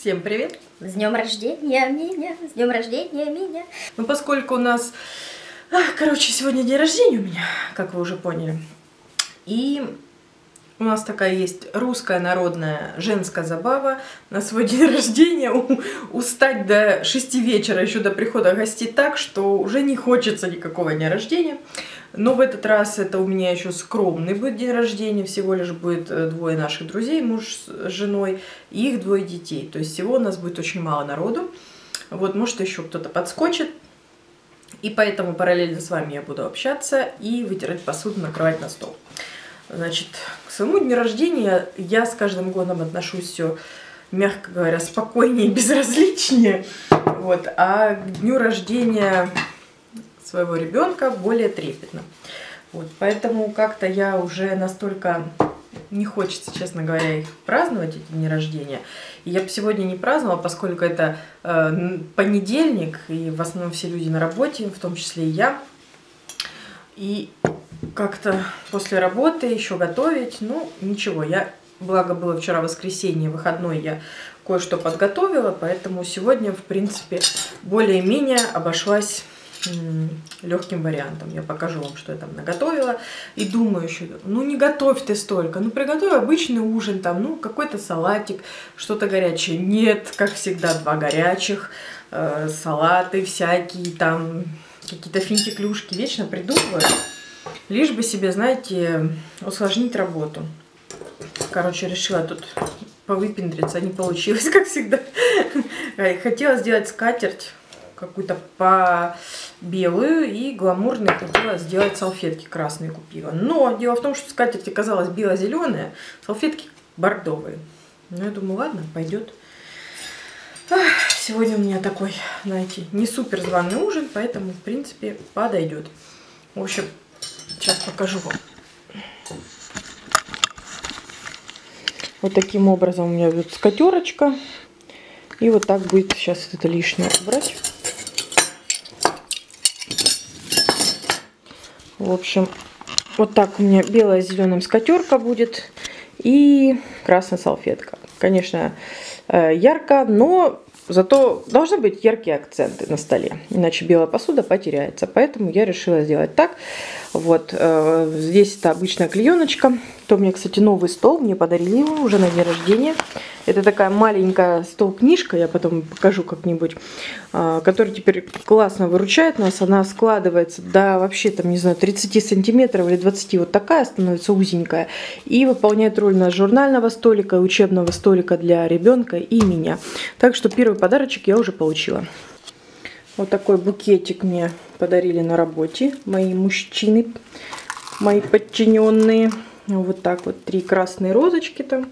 Всем привет! С днем рождения меня, с днем рождения меня. Ну, поскольку у нас, короче, сегодня день рождения у меня, как вы уже поняли, и у нас такая есть русская народная женская забава на свой день рождения у, устать до 6 вечера, еще до прихода гостей так, что уже не хочется никакого дня рождения. Но в этот раз это у меня еще скромный будет день рождения, всего лишь будет э, двое наших друзей, муж с женой, и их двое детей. То есть всего у нас будет очень мало народу. Вот, может, еще кто-то подскочит. И поэтому параллельно с вами я буду общаться и вытирать посуду, накрывать на стол. Значит, к своему дню рождения я с каждым годом отношусь все, мягко говоря, спокойнее безразличнее. Вот, а к дню рождения своего ребенка более трепетно. Вот, поэтому как-то я уже настолько не хочется, честно говоря, их праздновать, эти дни рождения. И я бы сегодня не праздновала, поскольку это э, понедельник, и в основном все люди на работе, в том числе и я. И как-то после работы еще готовить. Ну, ничего, я, благо было вчера воскресенье, выходной, я кое-что подготовила, поэтому сегодня, в принципе, более-менее обошлась легким вариантом. Я покажу вам, что я там наготовила. И думаю еще, ну не готовь ты столько, ну приготовь обычный ужин, там, ну какой-то салатик, что-то горячее. Нет, как всегда, два горячих, э, салаты всякие, там какие-то финтиклюшки. Вечно придумываю. Лишь бы себе, знаете, усложнить работу. Короче, решила тут повыпендриться. Не получилось, как всегда. Хотела сделать скатерть какую-то по белую и гламурную хотела сделать салфетки красные купила. Но дело в том, что скатерть оказалась бело-зеленая, салфетки бордовые. Ну, я думаю, ладно, пойдет. Сегодня у меня такой, знаете, не супер званый ужин, поэтому, в принципе, подойдет. В общем, Сейчас покажу вам. Вот таким образом у меня будет скатерочка. И вот так будет сейчас это лишнее убрать. В общем, вот так у меня белая с зеленым скатерка будет. И красная салфетка. Конечно, э, ярко, но Зато должны быть яркие акценты на столе, иначе белая посуда потеряется. Поэтому я решила сделать так. Вот э, здесь это обычная клееночка. То мне, кстати, новый стол, мне подарили его уже на день рождения. Это такая маленькая стол-книжка, я потом покажу как-нибудь, э, которая теперь классно выручает нас. Она складывается до вообще там, не знаю, 30 сантиметров или 20, вот такая становится узенькая. И выполняет роль на журнального столика, учебного столика для ребенка и меня. Так что первый подарочек я уже получила. Вот такой букетик мне подарили на работе мои мужчины, мои подчиненные. Вот так вот три красные розочки там.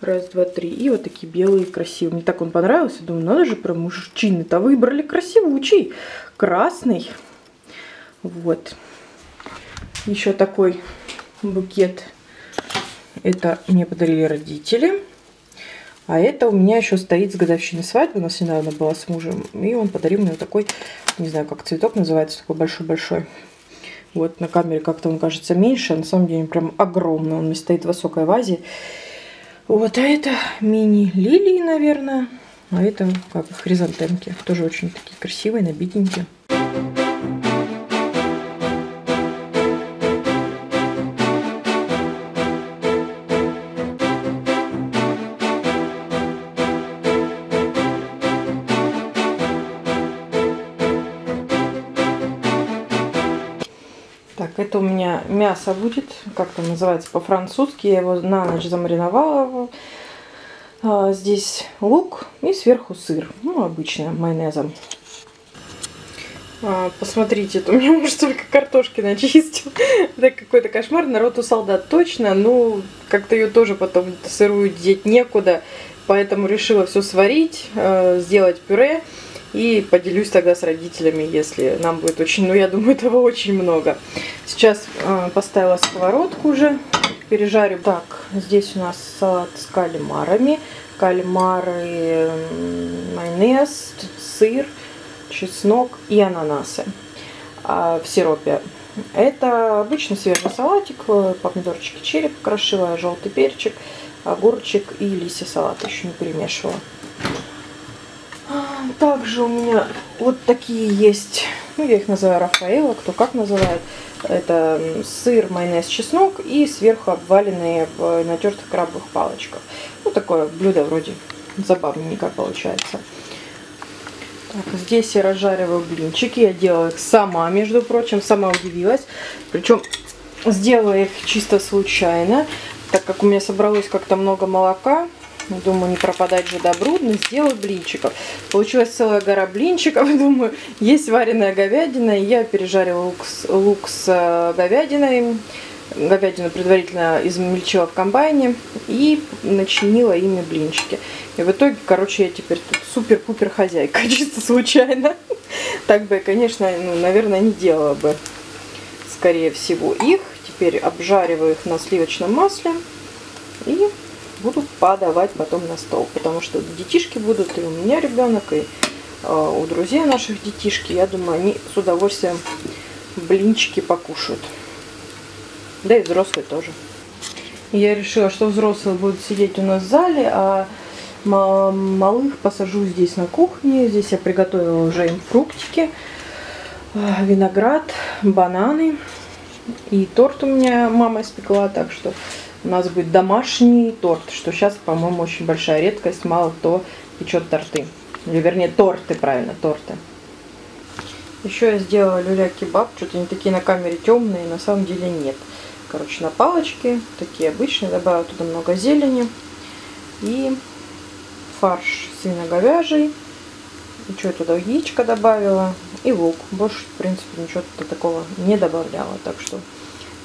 Раз, два, три. И вот такие белые, красивые. Мне так он понравился. Думаю, надо же, про мужчины-то выбрали красивучий. Красный. Вот. Еще такой букет. Это мне подарили родители. А это у меня еще стоит с годовщины свадьбы. У нас недавно была с мужем. И он подарил мне вот такой, не знаю, как цветок называется, такой большой-большой. Вот на камере как-то он кажется меньше, а на самом деле прям огромный. Он мне стоит в высокой вазе. Вот, а это мини-лилии, наверное. А это как хризантемки. Тоже очень такие красивые, набитенькие. Так, это у меня мясо будет, как там называется по-французски. Я его на ночь замариновала. А, здесь лук и сверху сыр. Ну, обычно, майонезом. А, посмотрите, это у меня муж только картошки начистил. это какой-то кошмар. Народ у солдат точно. Ну, как-то ее тоже потом сырую деть некуда. Поэтому решила все сварить, э, сделать пюре. И поделюсь тогда с родителями, если нам будет очень, ну я думаю, этого очень много. Сейчас э, поставила сковородку уже, пережарю. Так, здесь у нас салат с кальмарами. Кальмары, майонез, сыр, чеснок и ананасы а, в сиропе. Это обычный свежий салатик, помидорчики черри покрошила, желтый перчик, огурчик и листья салата еще не перемешивала. Также у меня вот такие есть, ну я их называю Рафаэла, кто как называет. Это сыр, майонез, чеснок и сверху обваленные в натертых крабовых палочках. Ну такое блюдо вроде забавненько получается. Так, здесь я разжариваю блинчики. Я делаю их сама, между прочим, сама удивилась. Причем сделала их чисто случайно, так как у меня собралось как-то много молока. Думаю, не пропадать же добру, но сделаю блинчиков. Получилась целая гора блинчиков. Думаю, есть вареная говядина. И я пережарила лук с, лук с э, говядиной. Говядину предварительно измельчила в комбайне и начинила ими блинчики. И в итоге, короче, я теперь супер-пупер хозяйка, чисто случайно. Так бы я, конечно, ну, наверное, не делала бы, скорее всего, их. Теперь обжариваю их на сливочном масле подавать потом на стол. Потому что детишки будут, и у меня ребенок, и э, у друзей наших детишки. Я думаю, они с удовольствием блинчики покушают. Да и взрослые тоже. Я решила, что взрослые будут сидеть у нас в зале, а малых посажу здесь на кухне. Здесь я приготовила уже им фруктики, э, виноград, бананы. И торт у меня мама испекла, так что у нас будет домашний торт, что сейчас, по-моему, очень большая редкость. Мало кто печет торты. Или, вернее, торты, правильно, торты. Еще я сделала люля-кебаб. Что-то они такие на камере темные, на самом деле нет. Короче, на палочке, такие обычные. Добавила туда много зелени. И фарш свино-говяжий. И что я туда яичко добавила. И лук. Больше, в принципе, ничего такого не добавляла. Так что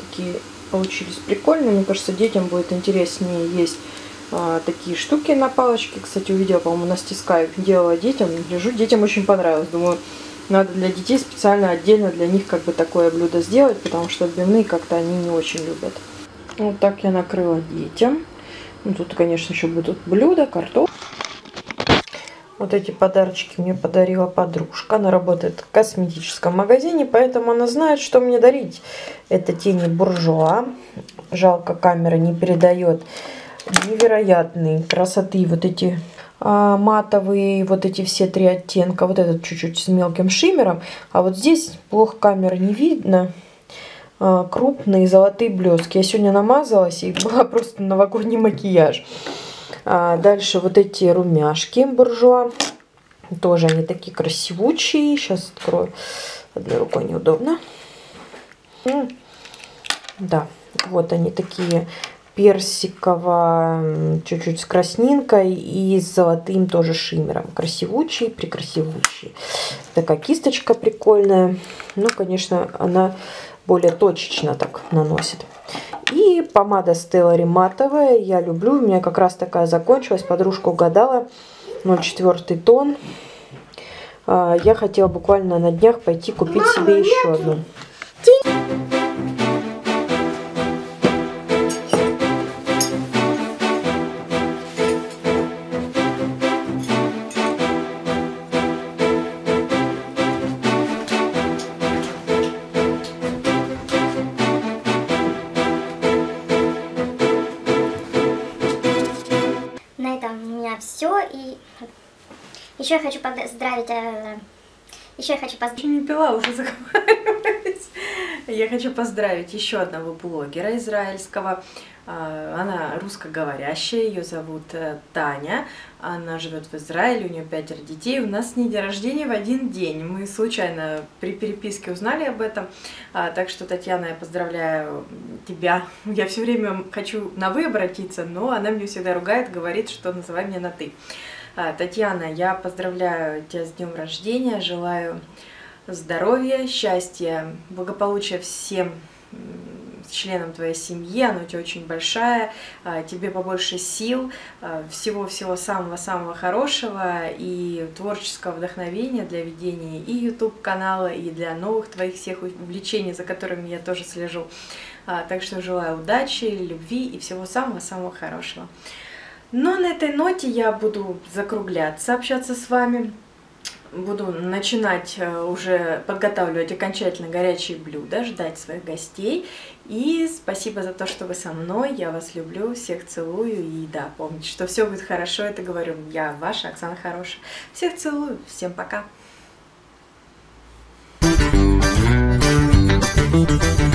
такие получились прикольные. Мне кажется, детям будет интереснее есть а, такие штуки на палочке. Кстати, увидела, по-моему, на стискай делала детям. Лежу, детям очень понравилось. Думаю, надо для детей специально отдельно для них как бы такое блюдо сделать, потому что отбивные как-то они не очень любят. Вот так я накрыла детям. Ну, тут, конечно, еще будут блюда, картофель. Вот эти подарочки мне подарила подружка. Она работает в косметическом магазине, поэтому она знает, что мне дарить. Это тени буржуа. Жалко, камера не передает невероятной красоты вот эти а, матовые, вот эти все три оттенка. Вот этот чуть-чуть с мелким шиммером. А вот здесь плохо камеры не видно. А, крупные золотые блески. Я сегодня намазалась и была просто новогодний макияж. А дальше вот эти румяшки буржуа. Тоже они такие красивучие. Сейчас открою. Одной рукой неудобно. Да, вот они такие персиково, чуть-чуть с краснинкой и с золотым тоже шиммером. Красивучий, прекрасивучий. Такая кисточка прикольная. Ну, конечно, она более точечно так наносит. И помада Stellari матовая. Я люблю. У меня как раз такая закончилась. Подружка угадала. 0,4 тон. А, я хотела буквально на днях пойти купить себе еще одну. Еще я хочу поздравить... Э, еще я хочу поздравить... не пила, уже заговариваюсь. Я хочу поздравить еще одного блогера израильского. А, она русскоговорящая, ее зовут э, Таня. Она живет в Израиле, у нее пятеро детей. У нас с ней день рождения в один день. Мы случайно при переписке узнали об этом. А, так что, Татьяна, я поздравляю тебя. Я все время хочу на «вы» обратиться, но она мне всегда ругает, говорит, что называй меня на «ты». А, Татьяна, я поздравляю тебя с днем рождения, желаю здоровья, счастья, благополучия всем членам твоей семьи, она у тебя очень большая, а, тебе побольше сил, а, всего-всего самого-самого хорошего и творческого вдохновения для ведения и YouTube-канала, и для новых твоих всех увлечений, за которыми я тоже слежу. Так что желаю удачи, любви и всего самого-самого хорошего. Но на этой ноте я буду закругляться, общаться с вами. Буду начинать э, уже подготавливать окончательно горячие блюда, ждать своих гостей. И спасибо за то, что вы со мной. Я вас люблю, всех целую. И да, помните, что все будет хорошо. Это говорю я, ваша Оксана Хорошая. Всех целую, всем пока. Thank you.